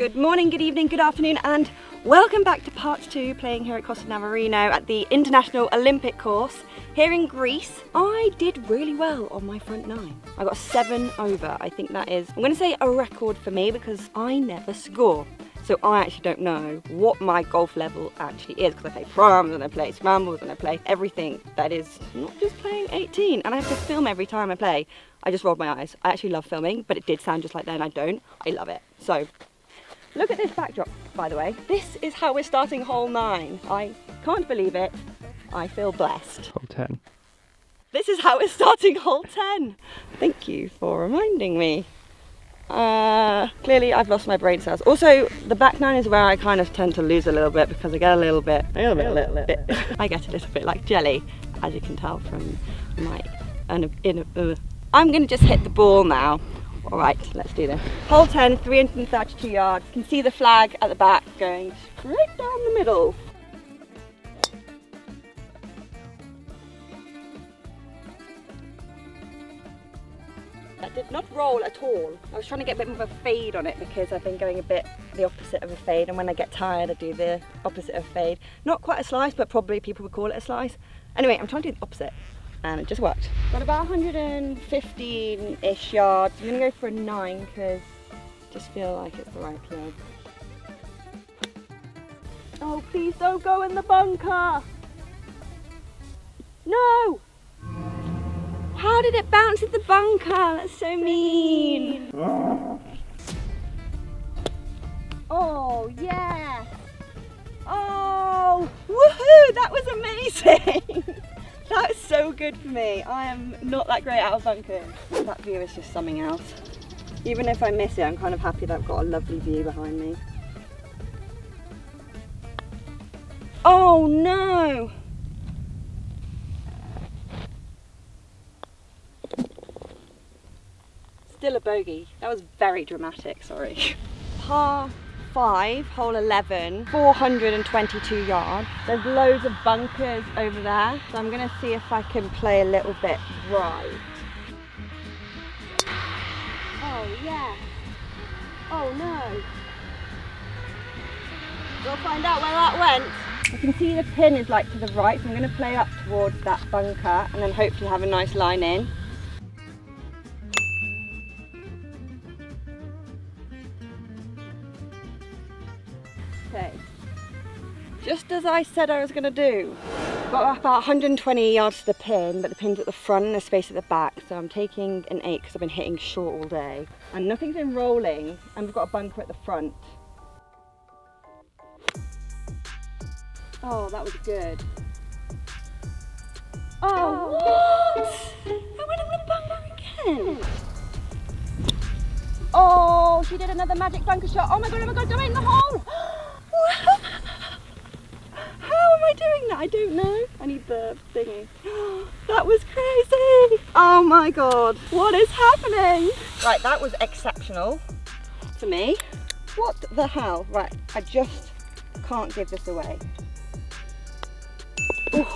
Good morning, good evening, good afternoon, and welcome back to part two playing here at Costa Navarino at the International Olympic course here in Greece. I did really well on my front nine. I got seven over. I think that is, I'm going to say a record for me because I never score. So I actually don't know what my golf level actually is because I play pro-ams and I play scrambles and I play everything that is not just playing 18 and I have to film every time I play. I just rolled my eyes. I actually love filming, but it did sound just like that and I don't. I love it. So look at this backdrop, by the way. This is how we're starting hole nine. I can't believe it. I feel blessed. Hole 10. This is how we're starting hole 10. Thank you for reminding me. Uh, clearly I've lost my brain cells. Also, the back nine is where I kind of tend to lose a little bit because I get a little bit, a little bit, a little bit. I get a little bit like jelly, as you can tell from my inner. Uh. I'm gonna just hit the ball now. All right, let's do this. Hole 10, 332 yards. You can see the flag at the back going straight down the middle. That did not roll at all. I was trying to get a bit more of a fade on it because I've been going a bit the opposite of a fade and when I get tired I do the opposite of fade. Not quite a slice but probably people would call it a slice. Anyway, I'm trying to do the opposite and it just worked. Got about 115-ish yards. I'm gonna go for a nine because I just feel like it's the right club. Oh, please don't go in the bunker. No! How did it bounce in the bunker? That's so mean. Oh, yeah. Oh, woohoo, that was amazing. that was so good for me. I am not that great out of bunkers. That view is just something else. Even if I miss it, I'm kind of happy that I've got a lovely view behind me. Oh no! Still a bogey. That was very dramatic, sorry. Par 5, hole 11, 422 yards. There's loads of bunkers over there, so I'm going to see if I can play a little bit right. Oh, yeah. Oh, no. We'll find out where that went. You can see the pin is like to the right, so I'm going to play up towards that bunker and then hopefully have a nice line in. Just as I said I was going to do. Got about 120 yards to the pin, but the pin's at the front and the space at the back, so I'm taking an 8 because I've been hitting short all day. And nothing's been rolling, and we've got a bunker at the front. Oh, that was good. Oh, oh, what? I went in the bunker again. Oh, she did another magic bunker shot. Oh my god, oh my god, go in the hole. I doing that? I don't know. I need the thingy. That was crazy. Oh my god, what is happening? Right, that was exceptional for me. What the hell? Right, I just can't give this away. Ooh.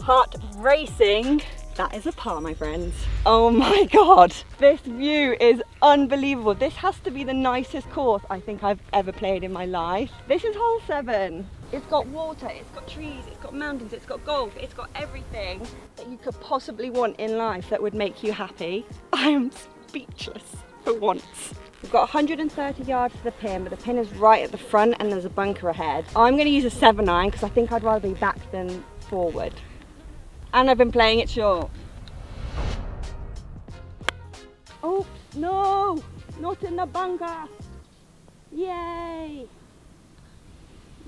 Heart racing. That is a par, my friends. Oh my God, this view is unbelievable. This has to be the nicest course I think I've ever played in my life. This is hole seven. It's got water, it's got trees, it's got mountains, it's got golf, it's got everything that you could possibly want in life that would make you happy. I am speechless for once. We've got 130 yards to the pin, but the pin is right at the front and there's a bunker ahead. I'm going to use a 7-iron because I think I'd rather be back than forward. And I've been playing it short. Oh, no! Not in the bunker! Yay!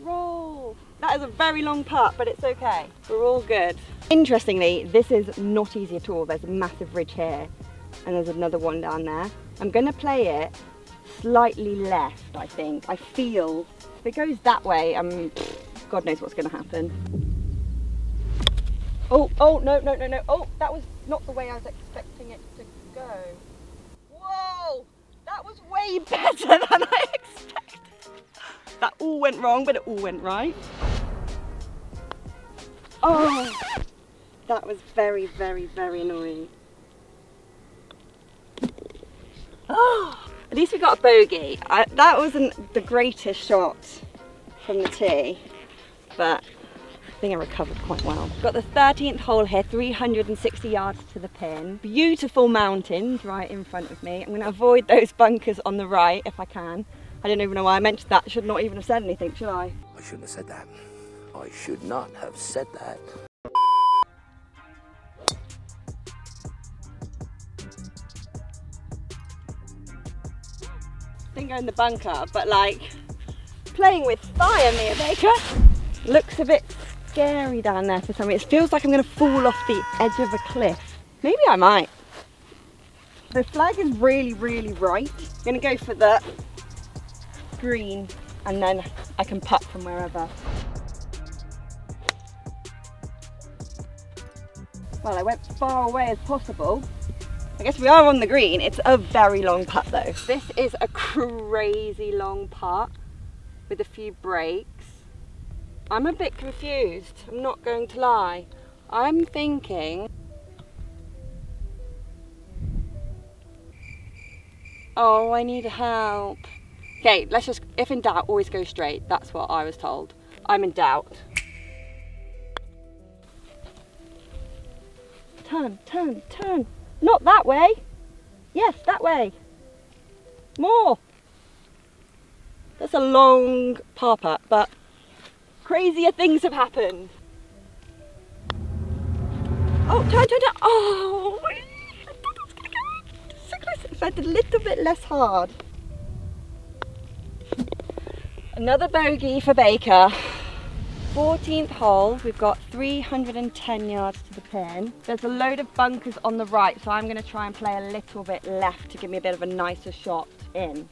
Roll! That is a very long putt, but it's okay. We're all good. Interestingly, this is not easy at all. There's a massive ridge here, and there's another one down there. I'm gonna play it slightly left, I think. I feel if it goes that way, um, God knows what's gonna happen. Oh, oh, no, no, no, no. Oh, that was not the way I was expecting it to go. Whoa, that was way better than I expected. That all went wrong, but it all went right. Oh, that was very, very, very annoying. Oh, At least we got a bogey. I, that wasn't the greatest shot from the tee, but I think I recovered quite well. Got the 13th hole here, 360 yards to the pin. Beautiful mountains right in front of me. I'm to avoid those bunkers on the right if I can. I don't even know why I mentioned that. Should not even have said anything, should I? I shouldn't have said that. I should not have said that. I think I'm in the bunker, but like playing with fire, Mia Baker. Looks a bit scary down there for some reason. It feels like I'm going to fall off the edge of a cliff. Maybe I might. The flag is really, really right. I'm going to go for the green and then I can putt from wherever. Well, I went far away as possible. I guess we are on the green. It's a very long putt though. This is a crazy long putt with a few breaks. I'm a bit confused, I'm not going to lie. I'm thinking... Oh, I need help. Okay, let's just, if in doubt, always go straight. That's what I was told. I'm in doubt. Turn, turn, turn. Not that way. Yes, that way. More. That's a long par putt, but crazier things have happened. Oh, turn, turn, turn. Oh, I thought I was going to go so close. If I a little bit less hard. Another bogey for Baker. 14th hole, we've got 310 yards to the pin. There's a load of bunkers on the right, so I'm gonna try and play a little bit left to give me a bit of a nicer shot in,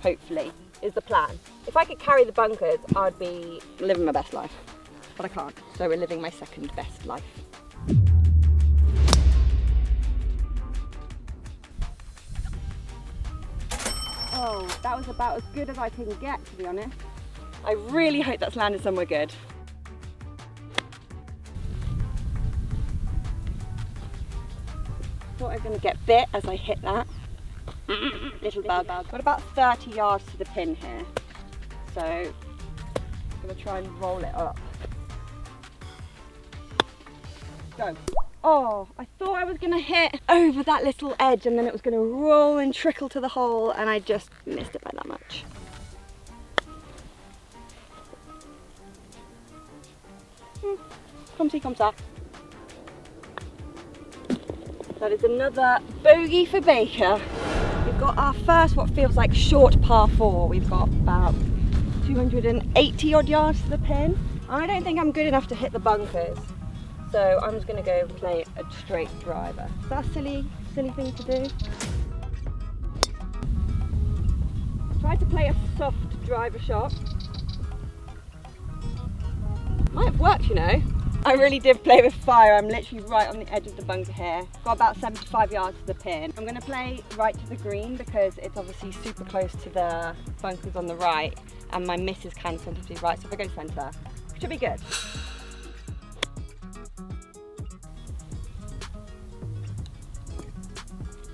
hopefully, is the plan. If I could carry the bunkers, I'd be living my best life, but I can't. So we're living my second best life. Oh, that was about as good as I can get, to be honest. I really hope that's landed somewhere good. Thought I was going to get bit as I hit that. Little bug. Got about 30 yards to the pin here. So I'm going to try and roll it up. Go. Oh, I thought I was going to hit over that little edge and then it was going to roll and trickle to the hole and I just missed it by that much. Come see, come ça. That is another bogey for Baker. We've got our first what feels like short par four. We've got about 280 odd yards to the pin. I don't think I'm good enough to hit the bunkers. So I'm just gonna go play a straight driver. Is that a silly, silly thing to do? Try to play a soft driver shot. Might have worked, you know. I really did play with fire. I'm literally right on the edge of the bunker here. Got about 75 yards to the pin. I'm gonna play right to the green because it's obviously super close to the bunkers on the right and my miss is kind of centre to the right. So if I go centre, should be good.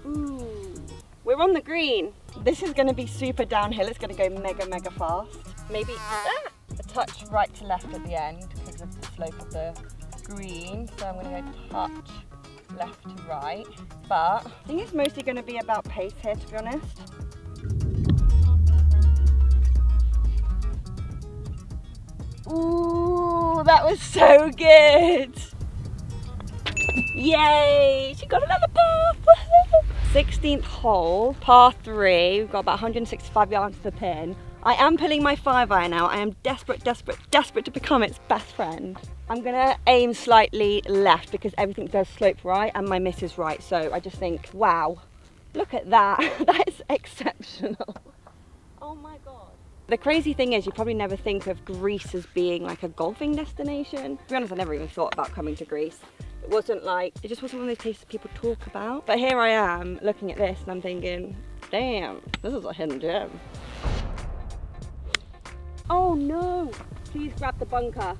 Ooh, we're on the green. This is gonna be super downhill. It's gonna go mega, mega fast. Maybe ah, a touch right to left at the end slope of the green. So I'm gonna go touch left to right. But I think it's mostly gonna be about pace here, to be honest. Ooh, that was so good. Yay, she got another par. 16th hole, par three. We've got about 165 yards to the pin. I am pulling my five iron now. I am desperate, desperate, desperate to become its best friend. I'm gonna aim slightly left because everything does slope right and my miss is right. So I just think, wow, look at that. that is exceptional. Oh my God. The crazy thing is you probably never think of Greece as being like a golfing destination. To be honest, I never even thought about coming to Greece. It wasn't like, it just wasn't one of those places people talk about. But here I am looking at this and I'm thinking, damn, this is a hidden gem. Oh no! Please grab the bunker.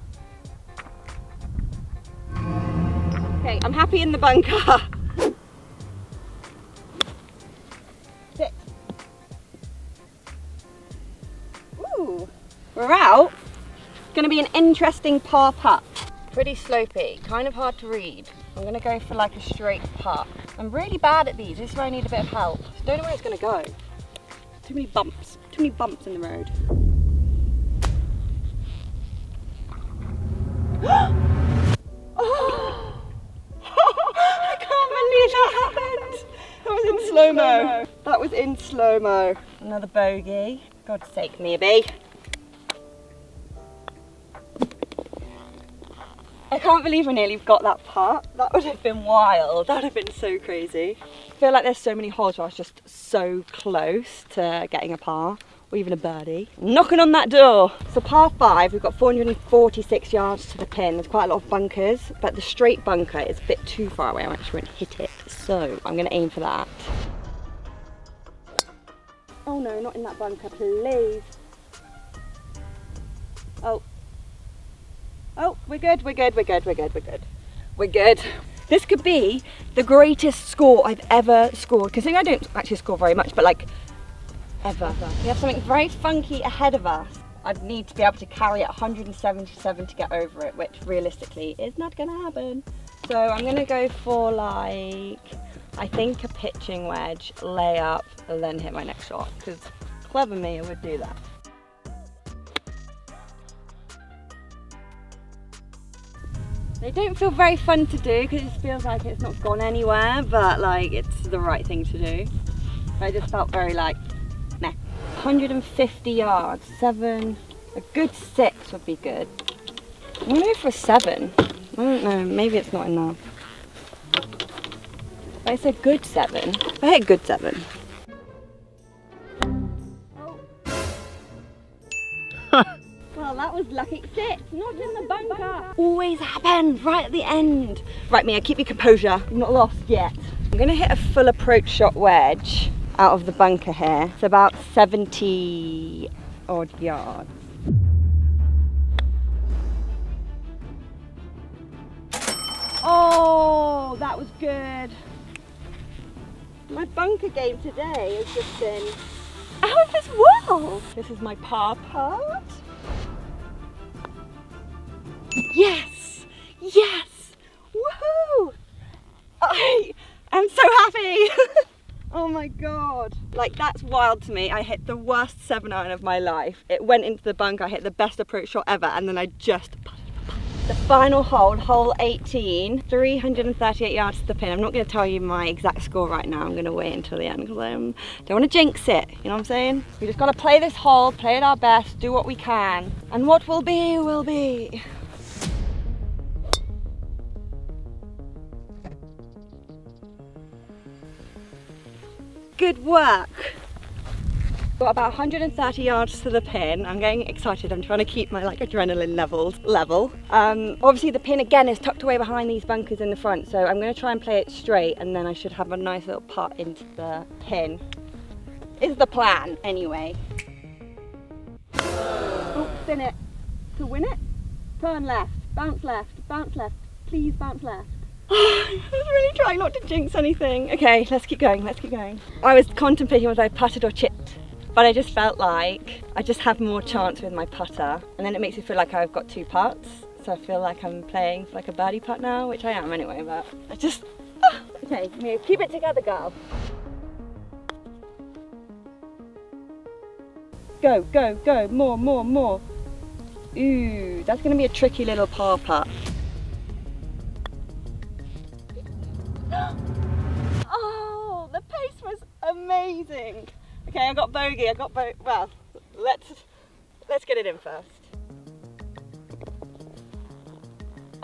Okay, I'm happy in the bunker. Sit. Ooh, we're out. It's gonna be an interesting par putt. Pretty slopey, kind of hard to read. I'm gonna go for like a straight putt. I'm really bad at these, this is where I need a bit of help. I don't know where it's gonna go. Too many bumps, too many bumps in the road. Oh! I can't believe that happened! That was in slow-mo. That was in slow-mo. Another bogey. God's sake, maybe. I can't believe I nearly got that part. That would have been wild. That would have been so crazy. I feel like there's so many holes where I was just so close to getting a par or even a birdie. Knocking on that door. So par five, we've got 446 yards to the pin. There's quite a lot of bunkers, but the straight bunker is a bit too far away. I actually won't hit it. So I'm gonna aim for that. Oh no, not in that bunker, please. Oh, Oh, we're good, we're good, we're good, we're good, we're good. We're good. This could be the greatest score I've ever scored. Considering I don't actually score very much, but like, ever. We have something very funky ahead of us. I'd need to be able to carry it 177 to get over it, which realistically is not gonna happen. So I'm gonna go for like, I think a pitching wedge, lay up, and then hit my next shot. Because clever me, would do that. They don't feel very fun to do because it feels like it's not gone anywhere, but like it's the right thing to do. I just felt very like. 150 yards, seven, a good six would be good. I'm gonna go for a seven. I don't know, maybe it's not enough. But it's a good seven. I hit a good seven. Well, that was lucky. Six, not in the bunker. Always happens right at the end. Right, Mia, keep your composure. You're not lost yet. I'm gonna hit a full approach shot wedge out of the bunker here. It's about 70 odd yards. Oh, that was good. My bunker game today has just been out of this world. This is my par putt. Yes! Yes! Woohoo! I am so happy! oh my god. Like that's wild to me. I hit the worst 7 iron of my life. It went into the bunker, I hit the best approach shot ever and then I just the final hole, hole 18, 338 yards to the pin. I'm not going to tell you my exact score right now. I'm going to wait until the end because I um, don't want to jinx it. You know what I'm saying? We just got to play this hole, play it our best, do what we can. And what will be, will be. Good work. Got about 130 yards to the pin. I'm getting excited. I'm trying to keep my like adrenaline levels level. Um, obviously the pin again is tucked away behind these bunkers in the front. So I'm going to try and play it straight and then I should have a nice little putt into the pin. Is the plan anyway. Oh, spin it. To win it, turn left, bounce left, bounce left. Please bounce left. I was really trying not to jinx anything. Okay, let's keep going, let's keep going. I was contemplating whether I putted or chipped, but I just felt like I just have more chance with my putter. And then it makes me feel like I've got two putts. So I feel like I'm playing for like a birdie putt now, which I am anyway, but I just, ah, okay, keep it together, girl. Go, go, go, more, more, more. Ooh, that's gonna be a tricky little par putt. I got bogey. Well, let's, let's get it in first.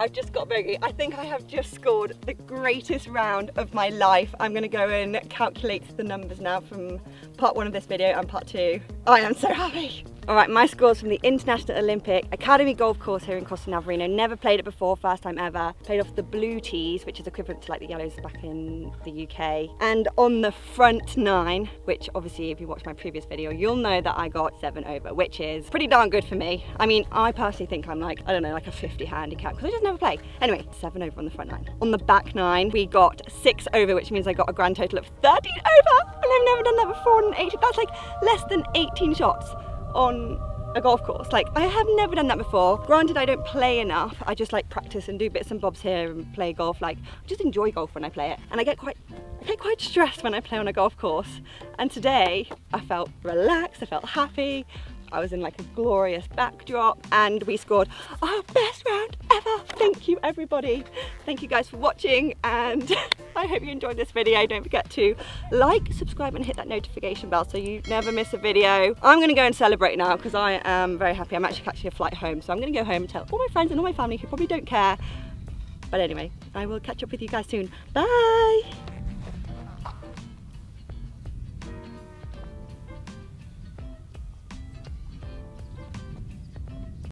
I've just got bogey. I think I have just scored the greatest round of my life. I'm gonna go and calculate the numbers now from part one of this video and part two. I am so happy. All right, my scores from the International Olympic Academy Golf Course here in Costa Navarino. Never played it before, first time ever. Played off the blue tees, which is equivalent to like the yellows back in the UK. And on the front nine, which obviously if you watched my previous video, you'll know that I got seven over, which is pretty darn good for me. I mean, I personally think I'm like, I don't know, like a 50 handicap, because I just never play. Anyway, seven over on the front nine. On the back nine, we got six over, which means I got a grand total of 13 over. And I've never done that before on 80. That's like less than 18 shots on a golf course. Like I have never done that before. Granted, I don't play enough. I just like practice and do bits and bobs here and play golf. Like I just enjoy golf when I play it. And I get quite, I get quite stressed when I play on a golf course. And today I felt relaxed, I felt happy. I was in like a glorious backdrop and we scored our best round. Thank you everybody. Thank you guys for watching and I hope you enjoyed this video. Don't forget to like, subscribe and hit that notification bell so you never miss a video. I'm gonna go and celebrate now because I am very happy. I'm actually catching a flight home so I'm gonna go home and tell all my friends and all my family who probably don't care. But anyway, I will catch up with you guys soon. Bye!